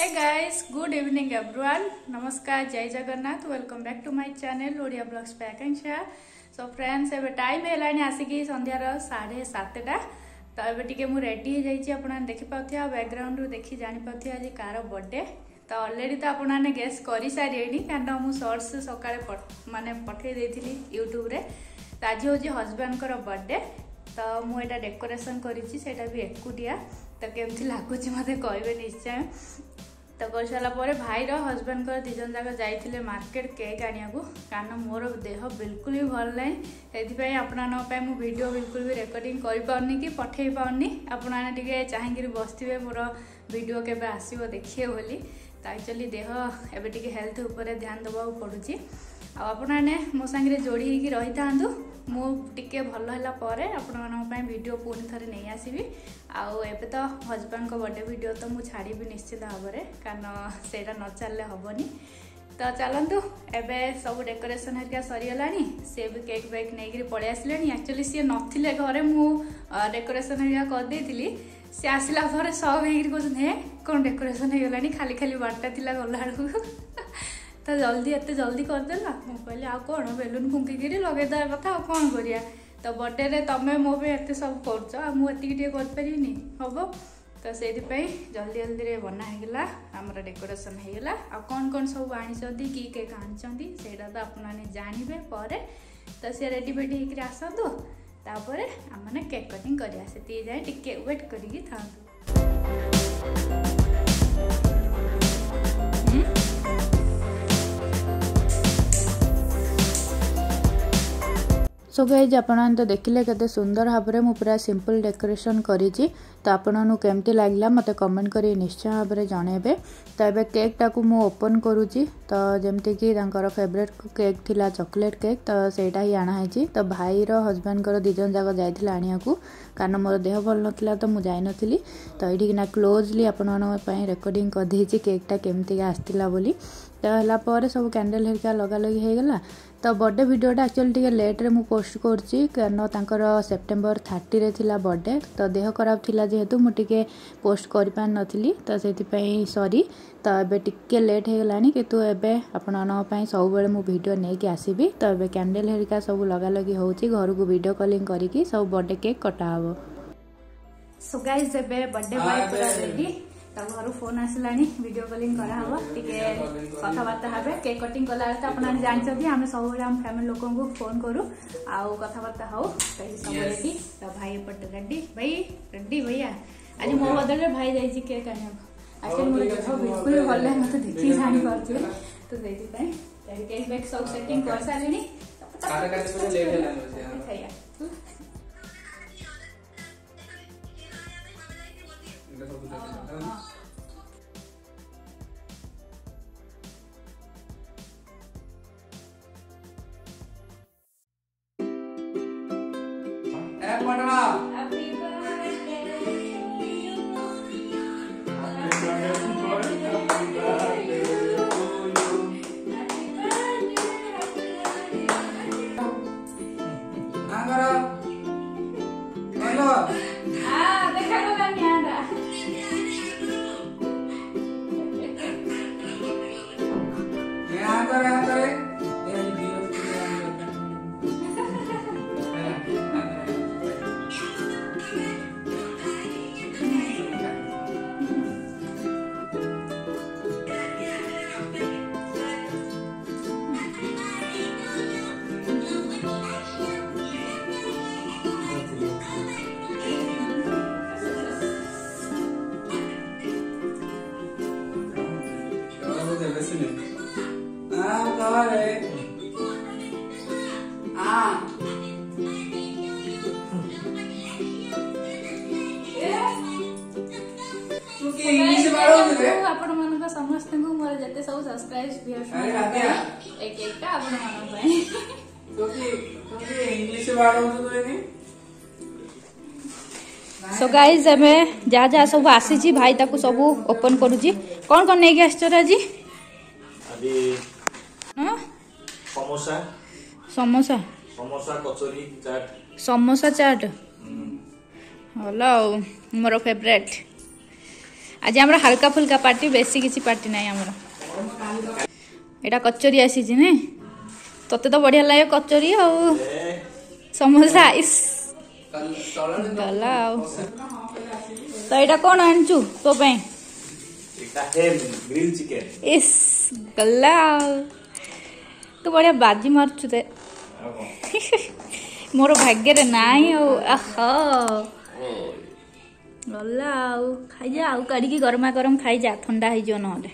hey guys good evening everyone नमस्कार जय Jagannath welcome back to my channel Odia vlogs प्याकांक्षा so friends एवं time है आसिक सन्धार साढ़े सतटा तो ये टी रेडी हो जाइए आप देखिपे बैकग्राउंड देखी जानीपे आज कार बर्थडे तो अलरेडी तो आपने ଗେସ୍ कर सारे ମୁଁ ସର୍ଟସ୍ ସକାଳେ ମାନେ पठे ଦେଇଥିଲି ୟୁଟ୍ୟୁବରେ ତ ଆଜି ହେଉଛି ହଜବ୍ୟାଣ୍ଡଙ୍କର ବର୍ଥଡେ ତ ମୁଁ ଏଇଟା ଡେକୋରେସନ୍ ତ କେମିତି ଲାଗୁଛି ମୋତେ କହିବେ ନିଶ୍ଚୟ ତ କରିସାରିଲା ପରେ ଭାଇର ହଜବେଣ୍ଡଙ୍କର ଦୁଇ ଜଣ ଯାକ ଯାଇଥିଲେ ମାର୍କେଟ କେକ୍ ଆଣିବାକୁ କାରଣ ମୋର ଦେହ ବିଲକୁଲ ବି ଭଲ ନାହିଁ ସେଥିପାଇଁ ଆପଣମାନଙ୍କ ପାଇଁ ମୁଁ ଭିଡ଼ିଓ ବିଲକୁଲ ବି ରେକର୍ଡ଼ିଂ କରିପାରୁନି କି ପଠାଇ ପାରୁନି ଆପଣମାନେ ଟିକେ ଚାହିଁକିରି ବସିଥିବେ ମୋର ଭିଡ଼ିଓ କେବେ ଆସିବ ଦେଖିବେ ବୋଲି ତ ଆକ୍ଚୁଆଲି ଦେହ ଏବେ ଟିକେ ହେଲ୍ଥ ଉପରେ ଧ୍ୟାନ ଦେବାକୁ ପଡ଼ୁଛି ଆଉ ଆପଣମାନେ ମୋ ସାଙ୍ଗରେ ଯୋଡ଼ି ହେଇକି ରହିଥାନ୍ତୁ ମୁଁ ଟିକେ ଭଲ ହେଲା ପରେ ଆପଣମାନଙ୍କ ପାଇଁ ଭିଡ଼ିଓ ପୁଣି ଥରେ ନେଇ ଆସିବି ଆଉ ଏବେ ତ ହଜବ୍ୟାଣ୍ଡଙ୍କ ବର୍ଥଡ଼େ ଭିଡ଼ିଓ ତ ମୁଁ ଛାଡ଼ିବି ନିଶ୍ଚିତ ଭାବରେ କାରଣ ସେଇଟା ନ ଚାଲିଲେ ହେବନି ତ ଚାଲନ୍ତୁ ଏବେ ସବୁ ଡେକୋରେସନ୍ ହେରିକା ସରିଗଲାଣି ସେ ବି କେକ୍ ବେକ୍ ନେଇକିରି ପଳେଇ ଆସିଲେଣି ଆକ୍ଚୁଆଲି ସିଏ ନଥିଲେ ଘରେ ମୁଁ ଡେକୋରେସନ୍ ହେରିକା କରିଦେଇଥିଲି ସିଏ ଆସିଲା ପରେ ସବ୍ ହେଇକିରି କହୁଛନ୍ତି ହେ କ'ଣ ଡେକୋରେସନ୍ ହେଇଗଲାଣି ଖାଲି ଖାଲି ବାରଟା ଥିଲା ଗଲାବେଳକୁ তা ଜଲ୍ଦି ଏତେ ଜଲ୍ଦି କରିଦେଲା ମୁଁ କହିଲି ଆଉ କ'ଣ ବେଲୁନ୍ ଫୁଙ୍କିକିରି ଲଗେଇଦେବା କଥା ଆଉ କ'ଣ କରିବା ତ ବର୍ଥଡ଼େରେ ତମେ ମୋ ପାଇଁ ଏତେ ସବୁ କରୁଛ ଆଉ ମୁଁ ଏତିକି ଟିକେ କରିପାରିବିନି ହେବ ତ ସେଇଥିପାଇଁ ଜଲ୍ଦି ଜଲ୍ଦିରେ ବନା ହେଇଗଲା ଆମର ଡେକୋରେସନ୍ ହେଇଗଲା ଆଉ କ'ଣ କ'ଣ ସବୁ ଆଣିଛନ୍ତି କି କେକ୍ ଆଣିଛନ୍ତି ସେଇଟା ତ ଆପଣମାନେ ଜାଣିବେ ପରେ ତ ସେ ରେଡ଼ି ଫେଡ଼ି ହେଇକିରି ଆସନ୍ତୁ ତାପରେ ଆମମାନେ କେକ୍ କଟିଂ କରିବା ସେତିକି ଯାଏଁ ଟିକେ ୱେଟ୍ କରିକି ଥାଆନ୍ତୁ সো গাইজ আপনার তো দেখলে কেতে সুন্দর ভাবে মু পুরা সিম্পল ডেকোরেসন করেছি তো আপনার কেমতি লাগলা মতো কমেন্ট করে নিশ্চয় ভাবে জনাইবে তো এবার কেকটা মু ওপন করুছি তো যেমিকি তাঁর ফেভরেট কেক লা চকোলেট কেক তো সেইটা হি আনা হয়েছি তো ভাইর হজবেন্ডর দুজন যাক যাই আনিবাকু কারণ মোর দেহ ভাল নথিলা তো মু যাই নথিলি তো এইটিকিনা ক্লোজলি আপনার রেকর্ডিং করেদেইছি কেকটা কেমতি আসছিলা বলি তো হলাপরে সব ক্যান্ডেল হেরিকা লগালগি হয়ে গলা ତ ବର୍ଥଡ଼େ ଭିଡ଼ିଓଟା ଆକ୍ଚୁଆଲି ଟିକେ ଲେଟ୍ରେ ମୁଁ ପୋଷ୍ଟ କରୁଛି କାରଣ ତାଙ୍କର ସେପ୍ଟେମ୍ବର ଥାର୍ଟିରେ ଥିଲା ବର୍ଥଡ଼େ ତ ଦେହ ଖରାପ ଥିଲା ଯେହେତୁ ମୁଁ ଟିକେ ପୋଷ୍ଟ କରିପାରିନଥିଲି ତ ସେଥିପାଇଁ ସରି ତ ଏବେ ଟିକେ ଲେଟ୍ ହେଇଗଲାଣି କିନ୍ତୁ ଏବେ ଆପଣମାନଙ୍କ ପାଇଁ ସବୁବେଳେ ମୁଁ ଭିଡ଼ିଓ ନେଇକି ଆସିବି ତ ଏବେ କ୍ୟାଣ୍ଡେଲ୍ ହେରିକା ସବୁ ଲଗାଲଗି ହେଉଛି ଘରକୁ ଭିଡ଼ିଓ କଲିଂ କରିକି ସବୁ ବର୍ଥଡ଼େ କେକ୍ କଟା ହେବ ସୋ ଗାଇଜ୍ ଏବେ ବର୍ଥଡ଼େ ପାଇଁ ପୁରା ରେଡ଼ି ସବୁ ଘରୁ ଫୋନ୍ ଆସିଲାଣି ଭିଡ଼ିଓ କଲିଂ କରାହେବ ଟିକେ କଥାବାର୍ତ୍ତା ହେବେ କେକ୍ କଟିଂ କଲାବେଳେ ତ ଆପଣ ଜାଣିଛନ୍ତି ଆମେ ସବୁବେଳେ ଆମ ଫ୍ୟାମିଲି ଲୋକଙ୍କୁ ଫୋନ୍ କରୁ ଆଉ କଥାବାର୍ତ୍ତା ହଉ ସେହି ସବୁ ରେଡି ତ ଭାଇ ଏପଟେ ରେଡି ଭାଇ ରେଡି ଭैया ଆଜି ମୋ ବଦଳରେ ଭାଇ ଯାଇଛି କେକ୍ ଆଣିବାକୁ ଆକ୍ଚୁଆଲି ମୋର ଦେହ ବିଲକୁଲ ଭଲ ନାହିଁ ମୋତେ ଦେଖିକି ଜାଣିପାରୁଥିବେ ତ ସେଇଥିପାଇଁ କେକ୍ ବେକ୍ ସବୁ ସେଟିଂ କରିସାରିଲିଣି फ्लावर है समस्त को मोर जते सब सब्सक्राइब भियर्स अरे राधिया एक एक का इंग्लिश सो सब आसी भाई ताको सब ओपन करुच्ची कौन कौन नहीं जी अभी সমোসা সমোসা সমোসা কচুরি চাট সমোসা চাট ভাল আও মোর ফেভরেট আজ আমার হালকা ফুলকা পার্টি বেশি কিছু পার্টি নাই আমার এটা কচুরি আসিছি না তোতে তো বড়িয়া লাগে কচুরি আও সমোসা ইস গলা আও তো এটা কোন আনছু তো এটা হেম গ্রিল চিকেন ইস গলা ତୁ ବଢ଼ିଆ ବାଜି ମାରୁଛୁ ତେ ମୋର ଭାଗ୍ୟରେ ନାହିଁ ଆଉ ଗଲା ଆଉ ଖାଇଯା ଆଉ କାଢ଼ିକି ଗରମା ଗରମ ଖାଇଯା ଥଣ୍ଡା ହେଇଯିବ ନହେଲେ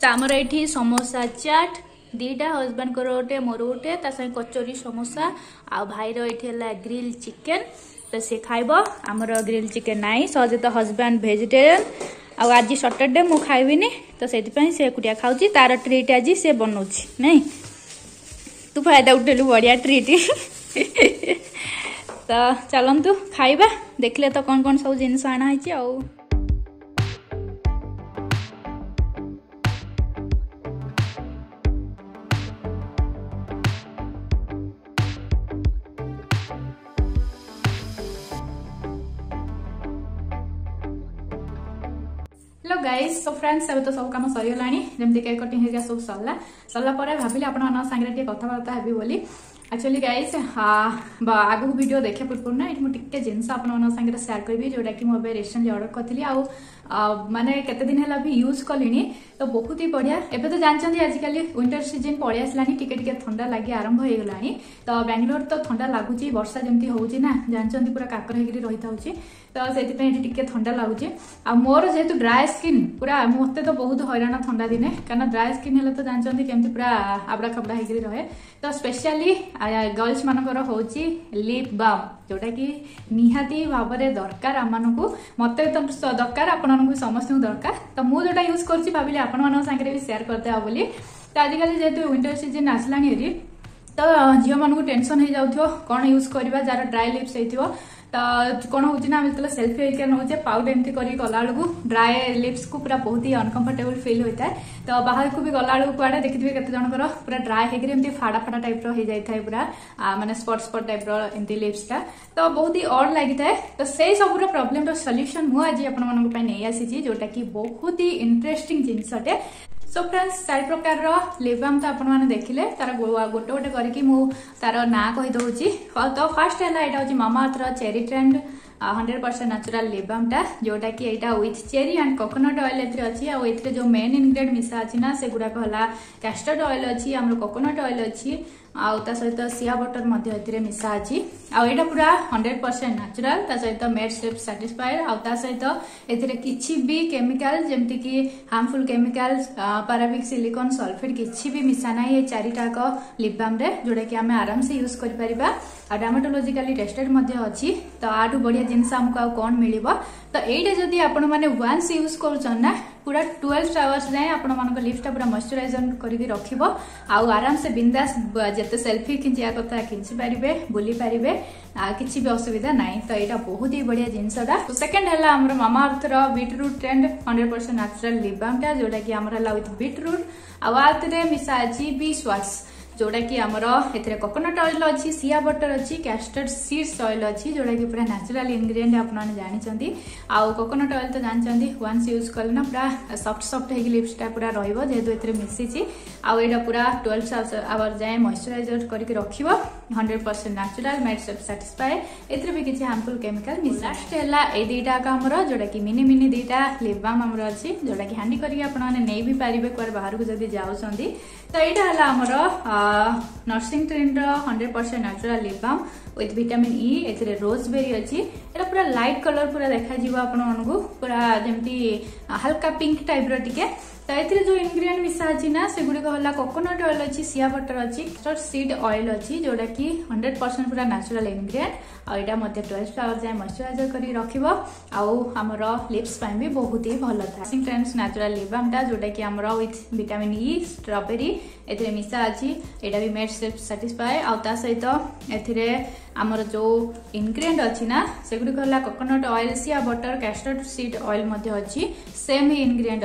ତ ଆମର ଏଠି ସମୋସା ଚାଟ୍ ଦୁଇଟା ହଜବେଣ୍ଡଙ୍କର ଗୋଟେ ମୋର ଗୋଟେ ତା ସାଙ୍ଗେ କଚୋରି ସମୋସା ଆଉ ଭାଇର ଏଠି ହେଲା ଗ୍ରିଲ୍ ଚିକେନ୍ ତ ସେ ଖାଇବ ଆମର ଗ୍ରିଲ୍ ଚିକେନ୍ ନାହିଁ ସହଜେ ତ ହଜବେଣ୍ଡ ଭେଜିଟେରିଆନ୍ ଆଉ ଆଜି ସଟରଡେ ମୁଁ ଖାଇବିନି ତ ସେଥିପାଇଁ ସେ ଏକୁଟିଆ ଖାଉଛି ତାର ଟ୍ରିଟ୍ ଆଜି ସେ ବନଉଛି ନାଇଁ ତୁ ଫାଇଦା ଉଠେଇଲୁ ବଢ଼ିଆ ଟ୍ରିଟ୍ ତ ଚାଲନ୍ତୁ ଖାଇବା ଦେଖିଲେ ତ କ'ଣ କ'ଣ ସବୁ ଜିନିଷ ଅଣା ହେଇଛି ଆଉ हेलो गाइज सो फ्रेंड्स ଏବେ ତ ସବୁ କାମ ସରିଗଲାଣି ଯେମିତି କେକ୍ କଟିଂ ହେରିକା ସବୁ ସରିଲା ସରିଲା ପରେ ଭାବିଲି ଆପଣମାନଙ୍କ ସାଙ୍ଗରେ ଟିକେ କଥାବାର୍ତ୍ତା ହେବି ବୋଲି ଆକ୍ଚୁଆଲି ଗାଇଜ୍ ଆଗକୁ ଭିଡ଼ିଓ ଦେଖିବା ପୂର୍ବରୁ ନା ଏଠି ମୁଁ ଟିକେ ଜିନିଷ ଆପଣମାନଙ୍କ ସାଙ୍ଗରେ ସେୟାର କରିବି ଯେଉଁଟାକି ମୁଁ ଏବେ ରିସେଣ୍ଟଲି ଅର୍ଡ଼ର କରିଥିଲି ଆଉ ମାନେ କେତେ ଦିନ ହେଲା ବି ୟୁଜ୍ କଲିଣି ତ ବହୁତ ହି ବଢିଆ ଏବେ ତ ଜାଣିଛନ୍ତି ଆଜିକାଲି ୱିଣ୍ଟର ସିଜିନ୍ ପଳେଇ ଆସିଲାଣି ଟିକେ ଟିକେ ଥଣ୍ଡା ଲାଗି ଆରମ୍ଭ ହେଇଗଲାଣି ତ ବାଙ୍ଗଲୋର ତ ଥଣ୍ଡା ଲାଗୁଛି ବର୍ଷା ଯେମିତି ହେଉଛି ନା ଜାଣିଛନ୍ତି ପୁରା କାକର ହେଇକିରି ରହିଥାଉଛି ତ ସେଥିପାଇଁ ଏଠି ଟିକେ ଥଣ୍ଡା ଲାଗୁଛି ଆଉ ମୋର ଯେହେତୁ ଡ୍ରାଏ ସ୍କିନ୍ ପୁରା ମୋତେ ତ ବହୁତ ହଇରାଣ ଥଣ୍ଡା ଦିନେ କାରଣ ଡ୍ରାଏ ସ୍କିନ୍ ହେଲେ ତ ଜାଣିଛନ୍ତି କେମିତି ପୁରା ଆବଡ଼ା ଖାବଡ଼ା ହେଇକିରି ରହେ ତ ସ୍ପେଶାଲି ଗର୍ଲସ୍ ମାନଙ୍କର ହେଉଛି ଲିପ୍ ବାମ୍ ଯେଉଁଟାକି ନିହାତି ଭାବରେ ଦରକାର ଆମମାନଙ୍କୁ ମୋତେ ତ ଦରକାର ଆପଣ मन को समस्या को दरका त मो जटा युज कर छि भबले आपण मान सँगै शेयर करते आबले त आजिकाले जेडो विन्टर सिजन आस्ला निरी त ज मनो को टेन्सन हे जाउथ्यो कोन युज करिबा जारा ड्राइ लिप्स हे थियो ତ କ'ଣ ହେଉଛି ନା ଆମେ ଯେତେବେଳେ ସେଲ୍ଫି ହେରିକା ନେଉଛେ ପାଉଡ୍ ଏମିତି କରିକି ଗଲାବେଳକୁ ଡ୍ରାଏ ଲିପ୍ସକୁ ପୁରା ବହୁତ ହି ଅନକମ୍ଫର୍ଟେବଲ୍ ଫିଲ୍ ହୋଇଥାଏ ତ ବାହାରକୁ ବି ଗଲାବେଳକୁ କୁଆଡ଼େ ଦେଖିଥିବେ କେତେ ଜଣଙ୍କର ପୁରା ଡ୍ରାଏ ହେଇକିରି ଏମିତି ଫାଡ଼ା ଫାଡ଼ା ଟାଇପ୍ର ହେଇଯାଇଥାଏ ପୁରା ମାନେ ସ୍ପଟ୍ ସ୍ପଟ୍ ଟାଇପ୍ର ଏମିତି ଲିପ୍ସଟା ତ ବହୁତ ହି ଅଡ୍ ଲାଗିଥାଏ ତ ସେଇ ସବୁର ପ୍ରୋବ୍ଲେମ୍ର ସଲ୍ୟୁସନ୍ ମୁଁ ଆଜି ଆପଣମାନଙ୍କ ପାଇଁ ନେଇ ଆସିଛି ଯେଉଁଟାକି ବହୁତ ହି ଇଣ୍ଟରେଷ୍ଟିଂ ଜିନିଷଟେ সো ফ্রেন্ডস চারি প্রকারর লিপ বাম তো আপনার দেখলে তার গোটে গোটে করি মু তার না কইদি তো ফার্স্ট হল এটা হচ্ছে Mamaearth cherry tinted hundred percent natural lip বামটা যেটা কি এটা with cherry and coconut oil এর অছি আর এতে যে মেন ইনগ্রেড মিশা আছে না সেগুড়া হল ক্যাস্টর্ড অয়েল অছি আমার কোকোনট অয়েল অছি ଆଉ ତା ସହିତ ସିଆ ବଟର ମଧ୍ୟ ଏଥିରେ ମିଶା ଅଛି ଆଉ ଏଇଟା ପୁରା ହଣ୍ଡ୍ରେଡ୍ ପରସେଣ୍ଟ ନ୍ୟାଚୁରାଲ ତା ସହିତ ମେଡ୍ ସେଫ୍ ସାଟିସ୍ଫାଏଡ୍ ଆଉ ତା ସହିତ ଏଥିରେ କିଛି ବି କେମିକାଲ ଯେମିତିକି harmful chemical paraben silicone sulphate କିଛି ବି ମିଶା ନାହିଁ ଏ ଚାରିଟାକ ଲିପ୍ବାମ୍ରେ ଯୋଉଟାକି ଆମେ ଆରାମସେ ୟୁଜ୍ କରିପାରିବା ଆଉ ଡାମାଟୋଲୋଜିକାଲି ଟେଷ୍ଟେଡ୍ ମଧ୍ୟ ଅଛି ତ ଆଠୁ ବଢ଼ିଆ ଜିନିଷ ଆମକୁ ଆଉ କ'ଣ ମିଳିବ ତ ଏଇଟା ଯଦି ଆପଣମାନେ ୱାନ୍ସ ୟୁଜ୍ କରୁଛନ୍ତି ନା पूरा ट्वेल्व आवर्स जाए ଆପଣମାନଙ୍କ ଲିପ୍ସଟା ପୁରା ମଶ୍ଚରାଇଜର କରିକି ରଖିବ ଆଉ ଆରାମସେ ବିନ୍ଦାସ ଯେତେ ସେଲ୍ଫି ଖିଞ୍ଚିବା କଥା ଖିଞ୍ଚି ପାରିବେ ବୁଲି ପାରିବେ କିଛି ବି ଅସୁବିଧା ନାହିଁ ତ ଏଇଟା ବହୁତ ହି ବଢିଆ ଜିନିଷଟା ସେକେଣ୍ଡ ହେଲା ଆମର Mamaearth beetroot trend hundred percent natural lip ବାମ୍ଟା ଯୋଉଟାକି ଆମର ହେଲା ୱିଥ୍ ବିଟ୍ରୁଟ୍ ଆଉ ଆଉଥିରେ ମିଶା ଅଛି ବି ସ୍ୱାସ୍ ଯେଉଁଟାକି ଆମର ଏଥିରେ କୋକୋନଟ୍ ଅଏଲ୍ ଅଛି ସିଆ ବଟର୍ ଅଛି କ୍ୟାଷ୍ଟର୍ଡ ସିଡ୍ସ ଅଏଲ୍ ଅଛି ଯେଉଁଟାକି ପୁରା ନ୍ୟାଚୁରାଲ୍ ଇନଗ୍ରିଡିଏଣ୍ଟ ଆପଣମାନେ ଜାଣିଛନ୍ତି ଆଉ କୋକୋନଟ୍ ଅଏଲ୍ ତ ଜାଣିଛନ୍ତି ୱାନ୍ସ ୟୁଜ୍ କଲେ ନା ପୁରା ସଫ୍ଟ ସଫ୍ଟ ହେଇକି ଲିପ୍ସଟା ପୁରା ରହିବ ଯେହେତୁ ଏଥିରେ ମିଶିଛି ଆଉ ଏଇଟା ପୁରା ଟୁଏଲ୍ଭ ଆୱାର୍ ଯାଏଁ ମଏଶ୍ଚରାଇଜର୍ କରିକି ରଖିବ hundred percent natural might self satisfy ଏଥିରେ ବି କିଛି ହାର୍ମଫୁଲ୍ କେମିକାଲ୍ ମିଶି ଲାଷ୍ଟ ହେଲା ଏଇ ଦୁଇଟା ଆଗ ଆମର ଯେଉଁଟାକି ମିନି ମିନି ଦୁଇଟା ଲିପ୍ବାମ୍ ଆମର ଅଛି ଯେଉଁଟାକି ହାଣ୍ଡି କରିକି ଆପଣମାନେ ନେଇ ବି ପାରିବେ କୁଆଡ଼େ ବାହାରକୁ ଯଦି ଯାଉଛନ୍ତି ତ ଏଇଟା ହେଲା ଆମର nursing ଟ୍ରେଣ୍ଡର hundred percent natural lip balm with vitamin E ଏଥିରେ ରୋଜବେରି ଅଛି ଏଇଟା ପୁରା ଲାଇଟ୍ କଲର୍ ପୁରା ଦେଖାଯିବ ଆପଣମାନଙ୍କୁ ପୁରା ଯେମିତି ହାଲକା ପିଙ୍କ ଟାଇପ୍ର ଟିକେ तो ये जो इनग्रीडियंट मिसाई ना से गुड़िक है कोकोनट अएल अच्छी सिया बटर अच्छी कस्टर्ड सीड अएल अच्छी जोटा कि हंड्रेड परसेंट पूरा न्याचुराल इनग्रीडियंट आईटा मत ट्वेल्व आवर जाए मइश्चराइजर कर रखिब आमर लिप्स भी बहुत ही भल था फ्रेंड्स न्याचुराल लिप बामटा जोटा कि आमर विथ विटामिन इ स्ट्रबेरी ए मिसा अच्छी यहाँ भी मेड सेल्फ साटिस्फाए आ सहित ए अब जो इनग्रिड अझुडिको होला coconut oil shea butter seed seed oil अहिले सेम इनग्रिएन्ट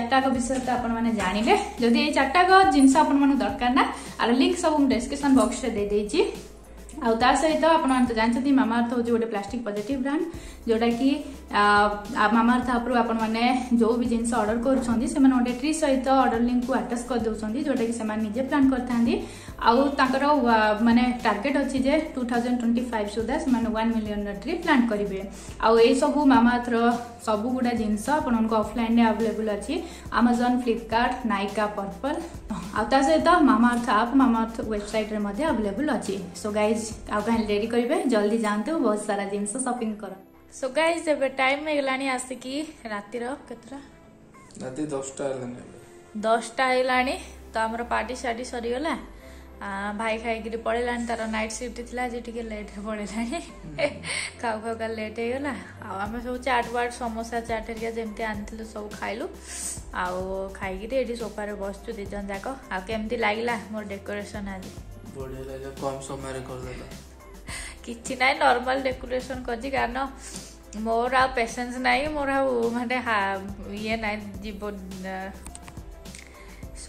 अटाग विषय त अब जान्ने जिम्मि यही चारटाग जिनि आउन मर लिङ्क सबै डेसक्रिप्सन बक्से दिदे आउँछ जान्छ मामाअर्थ हौ गए प्लास्टिक पजिट ब्रांड जोटा कि मामा माने जो जिस अर्डर गर्नु गए ट्री सहित अर्डर लिङ्कको एड्रेस गरिदिन्छ जोटाकिजे प्लान्ट गरि आर मानने टार्गेट अच्छे टू थाउजेंड ट्वेंटी फाइव सुधा से वन मिलियन ट्री प्लांट करेंगे आईसबू मामाथर सबू गुड़ा जिनस अफलाइन आवेलेबल अच्छी आमाजन फ्लिपकर्ट नाइका पर्पल आ सहित मामाअर्थ आप मामाअर्थ वेबसाइट आवेलेबल अच्छे सो गाइज आप रेडी करेंगे जल्दी जाते बहुत सारा जिनस सपिंग कर सो गाइज ए टाइम है आसिकी रातिर कतटा दसटा तो आम पार्टी सारी गला ଭାଇ ଖାଇକିରି ପଳେଇଲାଣି ତାର ନାଇଟ୍ ସିଫ୍ଟ ଥିଲା ଆଜି ଟିକେ ଲେଟ୍ ପଳେଇଲାଣି ଖାଉ ଖାଉ କା ଲେଟ୍ ହେଇଗଲା ଆଉ ଆମେ ସବୁ ଚାଟ୍ ବାଟ୍ ସମୋସା ଚାଟ୍ ହେରିକା ଯେମିତି ଆଣିଥିଲୁ ସବୁ ଖାଇଲୁ ଆଉ ଖାଇକିରି ଏଠି ସୋଫାରେ ବସିଛୁ ଦୁଇ ଜଣ ଯାକ ଆଉ କେମିତି ଲାଗିଲା ମୋର ଡେକୋରେସନ୍ ଆଜି ବଢ଼ିଆ ଲାଗିଲା କମ୍ ସମୟରେ କରିଦେଲା କିଛି ନାହିଁ ନର୍ମାଲ୍ ଡେକୋରେସନ୍ କରିଛି କାରଣ ମୋର ଆଉ ପେସେନ୍ସ ନାହିଁ ମୋର ଆଉ ମାନେ ଇଏ ନାହିଁ ଜୀବନ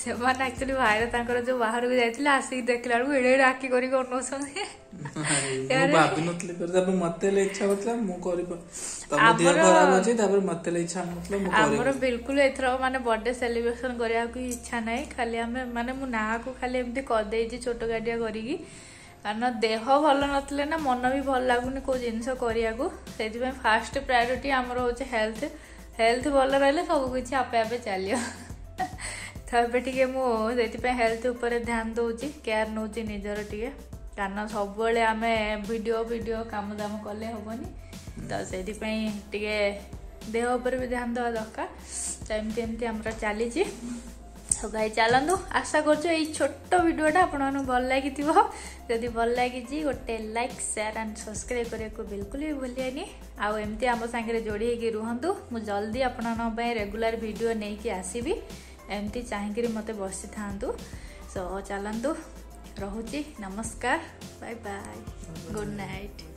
ସେମାନେ ଆକ୍ଚୁଆଲି ଭାଇର ତାଙ୍କର ଯୋଉ ବାହାରକୁ ଯାଇଥିଲେ ଆସିକି ଦେଖିଲା ବେଳକୁ ଏଡ଼େ ଏଡ଼େ ଆଖି କରିକି ଅନଉଛନ୍ତି ଇଚ୍ଛା ହଉଥିଲା ମୁଁ କରିବ ଦେହ ମତେ ଇଚ୍ଛା ହଉନଥିଲା ଆମର ବିଲକୁଲ ଏଥର ମାନେ ବର୍ଥଡେ ସେଲିବ୍ରେସନ କରିବାକୁ ଇଚ୍ଛା ନାହିଁ ଖାଲି ଆମେ ମାନେ ମୁଁ ନାଁକୁ ଖାଲି ଏମିତି କରିଦେଇଛି ଛୋଟ ଗାଡ଼ିଆ କରିକି କାରଣ ଦେହ ଭଲ ନଥିଲେ ନା ମନ ବି ଭଲ ଲାଗୁନି କୋଉ ଜିନିଷ କରିବାକୁ ସେଇଥିପାଇଁ ଫାଷ୍ଟ ପ୍ରାୟୋରିଟି ଆମର ହଉଛି ହେଲ୍ଥ ହେଲ୍ଥ ଭଲ ରହିଲେ ସବୁକିଛି ଆପେ ଆପେ ଚାଲିବ ତାପରେ ଟିକେ ମୁଁ ସେଥିପାଇଁ ହେଲ୍ଥ ଉପରେ ଧ୍ୟାନ ଦେଉଛି କେୟାର ନେଉଛି ନିଜର ଟିକେ କାରଣ ସବୁବେଳେ ଆମେ ଭିଡ଼ିଓ ଭିଡ଼ିଓ କାମ ଦାମ କଲେ ହେବନି ତ ସେଥିପାଇଁ ଟିକେ ଦେହ ଉପରେ ବି ଧ୍ୟାନ ଦେବା ଦରକାର ତ ଏମିତି ଏମିତି ଆମର ଚାଲିଛି ତ ଭାଇ ଚାଲନ୍ତୁ ଆଶା କରୁଛୁ ଏଇ ଛୋଟ ଭିଡ଼ିଓଟା ଆପଣମାନଙ୍କୁ ଭଲ ଲାଗିଥିବ ଯଦି ଭଲ ଲାଗିଛି ଗୋଟେ ଲାଇକ୍ ସେୟାର ଆଣ୍ଡ ସବସ୍କ୍ରାଇବ୍ କରିବାକୁ ବିଲକୁଲ ବି ଭୁଲିବେନି ଆଉ ଏମିତି ଆମ ସାଙ୍ଗରେ ଯୋଡ଼ି ହେଇକି ରୁହନ୍ତୁ ମୁଁ ଜଲ୍ଦି ଆପଣମାନଙ୍କ ପାଇଁ ରେଗୁଲାର ଭିଡ଼ିଓ ନେଇକି ଆସିବି ଏମିତି ଚାହିଁକିରି ମୋତେ ବସିଥାନ୍ତୁ ସୋ ଚାଲନ୍ତୁ ରହୁଛି ନମସ୍କାର ବାଏ ବାଏ ଗୁଡ଼୍ ନାଇଟ୍